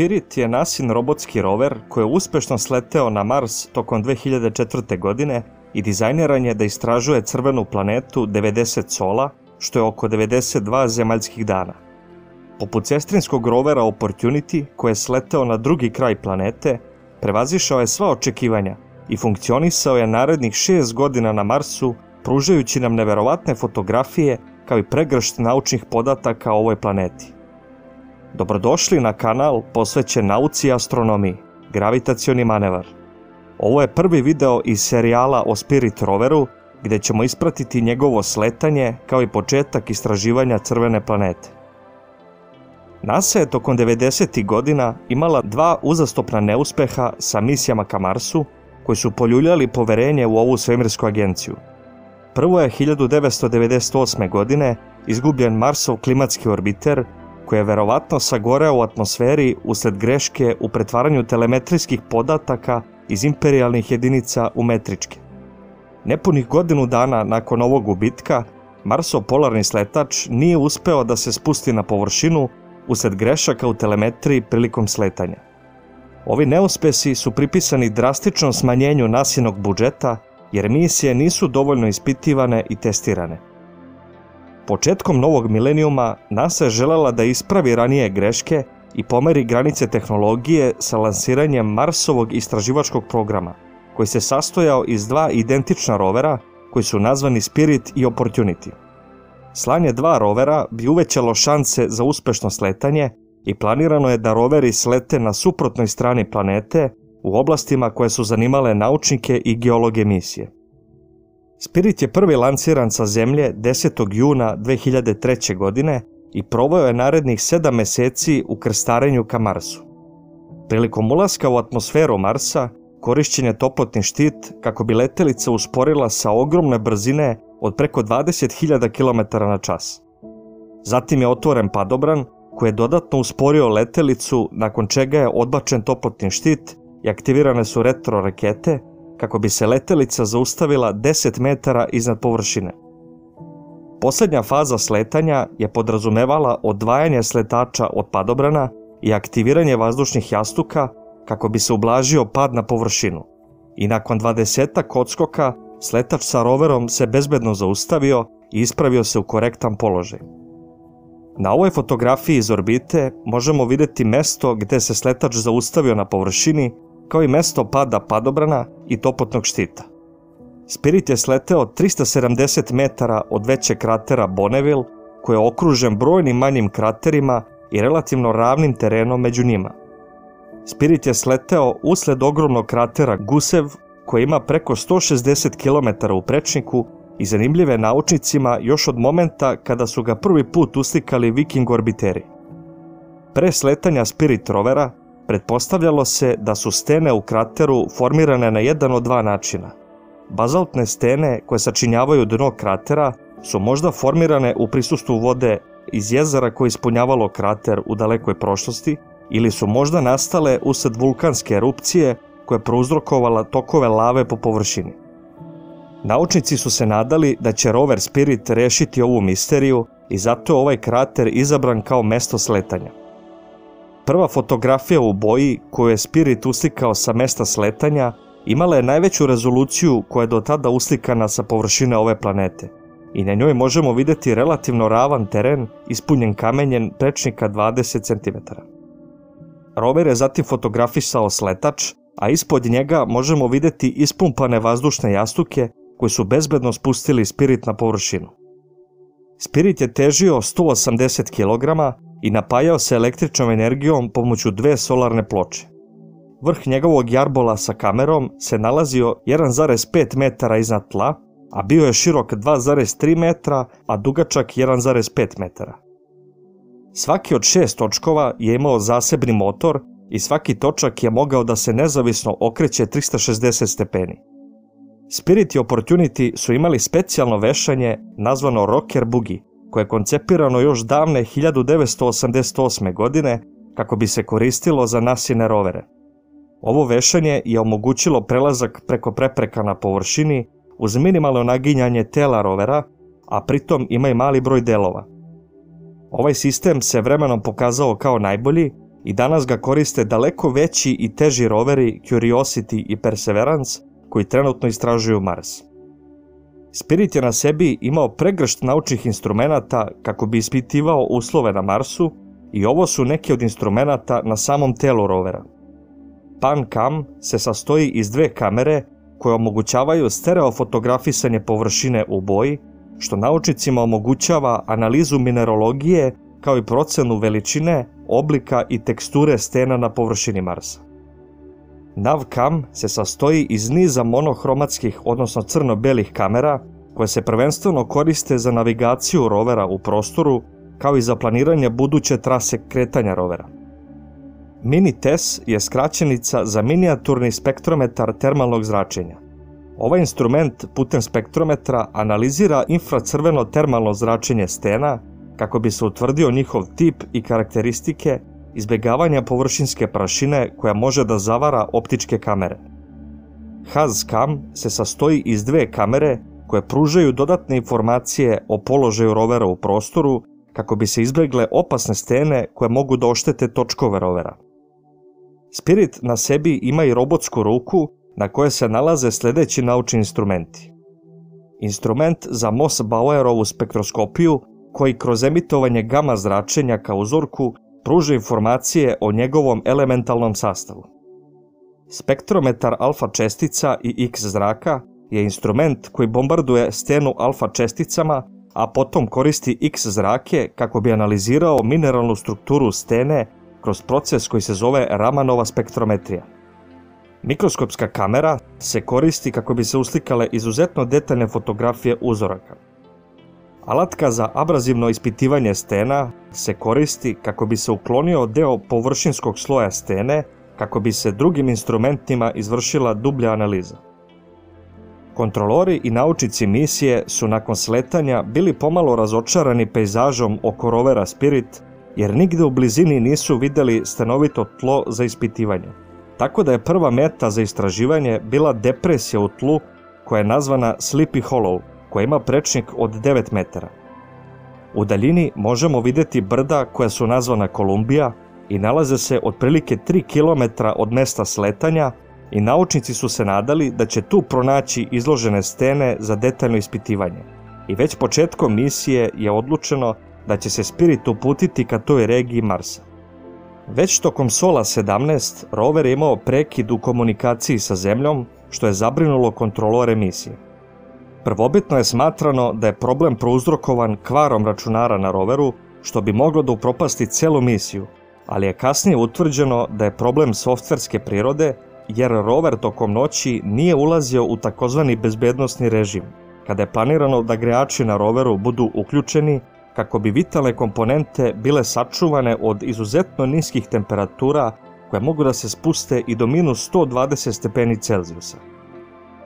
Spirit je nasin robotski rover koji je uspešno sleteo na Mars tokom 2004. godine i dizajniran je da istražuje crvenu planetu 90 sola, što je oko 92 zemaljskih dana. Poput sestrinskog rovera Opportunity, koji je sleteo na drugi kraj planete, prevazišao je sva očekivanja i funkcionisao je narednih šest godina na Marsu, pružajući nam neverovatne fotografije kao i pregršt naučnih podataka o ovoj planeti. Dobrodošli na kanal posvećen nauci i astronomiji, gravitacioni manevar. Ovo je prvi video iz serijala o Spirit roveru, gdje ćemo ispratiti njegovo sletanje kao i početak istraživanja crvene planete. NASA je tokom 90. godina imala dva uzastopna neuspeha sa misijama ka Marsu, koji su poljuljali poverenje u ovu svemirsku agenciju. Prvo je 1998. godine izgubljen Marsov klimatski orbiter koji je verovatno sagoreo u atmosferi usled greške u pretvaranju telemetrijskih podataka iz imperialnih jedinica u metričke. Nepunih godinu dana nakon ovog gubitka, Marsov polarni sletač nije uspeo da se spusti na površinu usled grešaka u telemetriji prilikom sletanja. Ovi neuspesi su pripisani drastičnom smanjenju nasinog budžeta jer misije nisu dovoljno ispitivane i testirane. Početkom novog milenijuma NASA je želela da ispravi ranije greške i pomeri granice tehnologije sa lansiranjem Marsovog istraživačkog programa, koji se sastojao iz dva identična rovera koji su nazvani Spirit i Opportunity. Slanje dva rovera bi uvećalo šanse za uspešno sletanje i planirano je da roveri slete na suprotnoj strani planete u oblastima koje su zanimale naučnike i geologe misije. Spirit je prvi lanciran sa zemlje 10. juna 2003. godine i proveo je narednih 7 meseci u krstarenju ka Marsu. Prilikom ulaska u atmosferu Marsa korišćen je toplotni štit kako bi letelica usporila sa ogromne brzine od preko 20.000 km na čas. Zatim je otvoren padobran koji je dodatno usporio letelicu nakon čega je odbačen toplotni štit i aktivirane su retro rakete kako bi se letelica zaustavila 10 metara iznad površine. Posljednja faza sletanja je podrazumevala odvajanje sletača od padobrana i aktiviranje vazdušnih jastuka kako bi se ublažio pad na površinu. I nakon 20 odskoka sletač sa roverom se bezbedno zaustavio i ispravio se u korektan položaj. Na ovoj fotografiji iz orbite možemo vidjeti mesto gdje se sletač zaustavio na površini kao i mesto pada padobrana i topotnog štita. Spirit je sleteo 370 metara od većeg kratera Bonneville, koji je okružen brojnim manjim kraterima i relativno ravnim terenom među njima. Spirit je sleteo usled ogromnog kratera Gusev, koji ima preko 160 km u prečniku i zanimljive naučnicima još od momenta kada su ga prvi put uslikali viking orbiteri. Pre sletanja Spirit rovera Pretpostavljalo se da su stene u krateru formirane na jedan od dva načina. Bazaltne stene koje sačinjavaju dno kratera su možda formirane u prisustvu vode iz jezera koje ispunjavalo krater u dalekoj prošlosti ili su možda nastale usred vulkanske erupcije koja je prouzrokovala tokove lave po površini. Naučnici su se nadali da će rover Spirit rešiti ovu misteriju i zato je ovaj krater izabran kao mesto sletanja. Prva fotografija u boji koju je Spirit uslikao sa mesta sletanja imala je najveću rezoluciju koja je do tada uslikana sa površine ove planete i na njoj možemo vidjeti relativno ravan teren ispunjen kamenjen prečnika 20 cm. Rover je zatim fotografisao sletač, a ispod njega možemo vidjeti ispumpane vazdušne jastuke koji su bezbedno spustili Spirit na površinu. Spirit je težio 180 kg, i napajao se električnom energijom pomoću dve solarne ploče. Vrh njegovog jarbola sa kamerom se nalazio 1,5 metara iznad tla, a bio je širok 2,3 metra, a dugačak 1,5 metara. Svaki od šest točkova je imao zasebni motor i svaki točak je mogao da se nezavisno okreće 360 stepeni. Spirit i Opportunity su imali specijalno vešanje nazvano Rocker Boogie, koje je koncepirano još davne 1988. godine kako bi se koristilo za nasine rovere. Ovo vešanje je omogućilo prelazak preko prepreka na površini uz minimalno naginjanje tela rovera, a pritom ima i mali broj delova. Ovaj sistem se vremenom pokazao kao najbolji i danas ga koriste daleko veći i teži roveri Curiosity i Perseverance koji trenutno istražuju Mars. Spirit je na sebi imao pregršt naučnih instrumenata kako bi ispitivao uslove na Marsu i ovo su neki od instrumenata na samom telu rovera. PanCam se sastoji iz dve kamere koje omogućavaju stereofotografisanje površine u boji, što naučnicima omogućava analizu mineralogije kao i procenu veličine, oblika i teksture stena na površini Marsa. NavCam se sastoji iz niza monohromatskih, odnosno crno-belih kamera, koje se prvenstveno koriste za navigaciju rovera u prostoru, kao i za planiranje buduće trase kretanja rovera. Mini-TES je skraćenica za minijaturni spektrometar termalnog zračenja. Ovaj instrument putem spektrometra analizira infracrveno termalno zračenje stena kako bi se utvrdio njihov tip i karakteristike izbjegavanja površinske prašine koja može da zavara optičke kamere. HazCam se sastoji iz dve kamere koje pružaju dodatne informacije o položaju rovera u prostoru kako bi se izbjegle opasne stene koje mogu da oštete točkove rovera. Spirit na sebi ima i robotsku ruku na kojoj se nalaze sljedeći naučni instrumenti. Instrument za Moss Bauerovu spektroskopiju koji kroz emitovanje gama zračenja kao uzorku pruža informacije o njegovom elementalnom sastavu. Spektrometar alfa čestica i X zraka je instrument koji bombarduje stenu alfa česticama, a potom koristi X zrake kako bi analizirao mineralnu strukturu stene kroz proces koji se zove Ramanova spektrometrija. Mikroskopska kamera se koristi kako bi se uslikale izuzetno detaljne fotografije uzoraka. Alatka za abrazivno ispitivanje stena se koristi kako bi se uklonio deo površinskog sloja stene kako bi se drugim instrumentima izvršila dublja analiza. Kontrolori i naučici misije su nakon sletanja bili pomalo razočarani pejzažom oko rovera Spirit jer nigde u blizini nisu vidjeli stanovito tlo za ispitivanje. Tako da je prva meta za istraživanje bila depresija u tlu koja je nazvana Sleepy Hollow koja ima prečnik od 9 metara. U daljini možemo vidjeti brda koja su nazvana Kolumbija i nalaze se otprilike 3 km od mesta sletanja i naučnici su se nadali da će tu pronaći izložene stene za detaljno ispitivanje. I već početkom misije je odlučeno da će se Spirit uputiti ka toj regiji Marsa. Već tokom Sola 17 rover je imao prekid u komunikaciji sa Zemljom, što je zabrinulo kontrolore misije. Prvobitno je smatrano da je problem prouzrokovan kvarom računara na roveru, što bi moglo da upropasti celu misiju, ali je kasnije utvrđeno da je problem softverske prirode, jer rover tokom noći nije ulazio u takozvani bezbednostni režim, kada je planirano da grejači na roveru budu uključeni kako bi vitalne komponente bile sačuvane od izuzetno niskih temperatura koje mogu da se spuste i do minus 120 stepeni Celzijusa.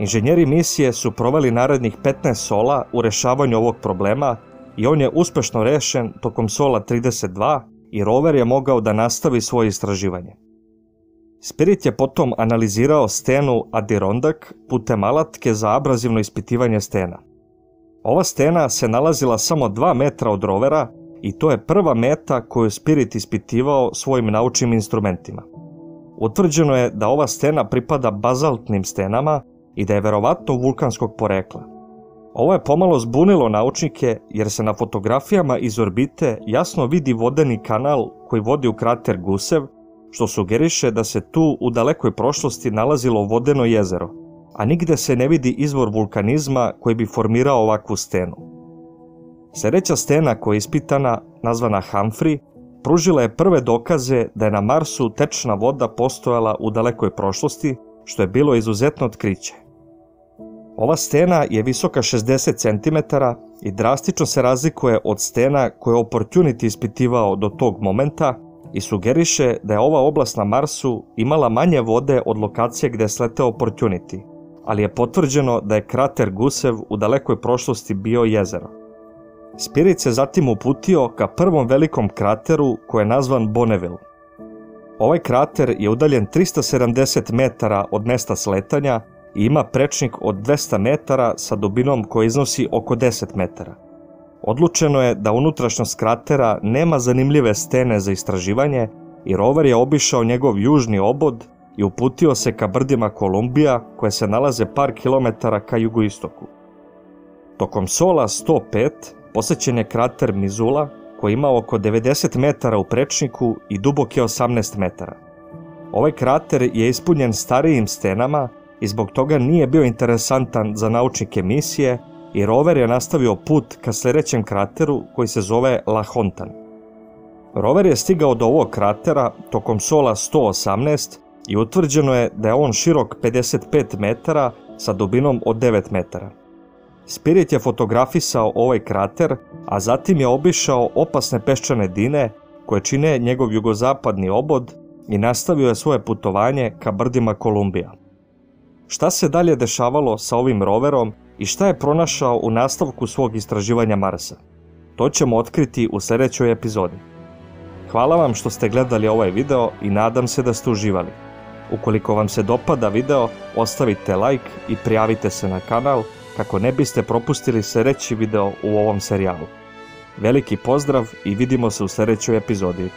Inženjeri misije su proveli narednih 15 sola u rešavanju ovog problema i on je uspešno rešen tokom sola 32 i rover je mogao da nastavi svoje istraživanje. Spirit je potom analizirao stenu Adirondak putem alatke za abrazivno ispitivanje stena. Ova stena se nalazila samo 2 metra od rovera i to je prva meta koju Spirit ispitivao svojim naučnim instrumentima. Utvrđeno je da ova stena pripada bazaltnim stenama i da je verovatno vulkanskog porekla. Ovo je pomalo zbunilo naučnike jer se na fotografijama iz orbite jasno vidi vodeni kanal koji vodi u krater Gusev, što sugeriše da se tu u dalekoj prošlosti nalazilo vodeno jezero, a nigde se ne vidi izvor vulkanizma koji bi formirao ovakvu stenu. Sljedeća stena koja je ispitana, nazvana Humphrey, pružila je prve dokaze da je na Marsu tečna voda postojala u dalekoj prošlosti, što je bilo izuzetno otkriće. Ova stena je visoka 60 cm i drastično se razlikuje od stena koje je Opportunity ispitivao do tog momenta i sugeriše da je ova oblast na Marsu imala manje vode od lokacije gdje je sleteo Opportunity, ali je potvrđeno da je krater Gusev u dalekoj prošlosti bio jezero. Spirit se zatim uputio ka prvom velikom krateru koji je nazvan Bonneville. Ovaj krater je udaljen 370 metara od mesta sletanja i ima prečnik od 200 metara sa dubinom koja iznosi oko 10 metara. Odlučeno je da unutrašnjost kratera nema zanimljive stene za istraživanje, i rover je obišao njegov južni obod i uputio se ka brdima Kolumbija koje se nalaze par kilometara ka jugoistoku. Tokom Sola 105 posjećen je krater Mizula koji ima oko 90 metara u prečniku i dubok je 18 metara. Ovaj krater je ispunjen starijim stenama i zbog toga nije bio interesantan za naučnike misije i rover je nastavio put ka sljedećem krateru koji se zove La Hontan. Rover je stigao do ovog kratera tokom sola 118 i utvrđeno je da je on širok 55 metara sa dubinom od 9 metara. Spirit je fotografisao ovaj krater, a zatim je obišao opasne peščane dine koje čine njegov jugozapadni obod i nastavio je svoje putovanje ka brdima Kolumbija. Šta se dalje dešavalo sa ovim roverom i šta je pronašao u nastavku svog istraživanja Marsa? To ćemo otkriti u sljedećoj epizodi. Hvala vam što ste gledali ovaj video i nadam se da ste uživali. Ukoliko vam se dopada video, ostavite like i prijavite se na kanal kako ne biste propustili sljedeći video u ovom serijalu. Veliki pozdrav i vidimo se u sljedećoj epizodi.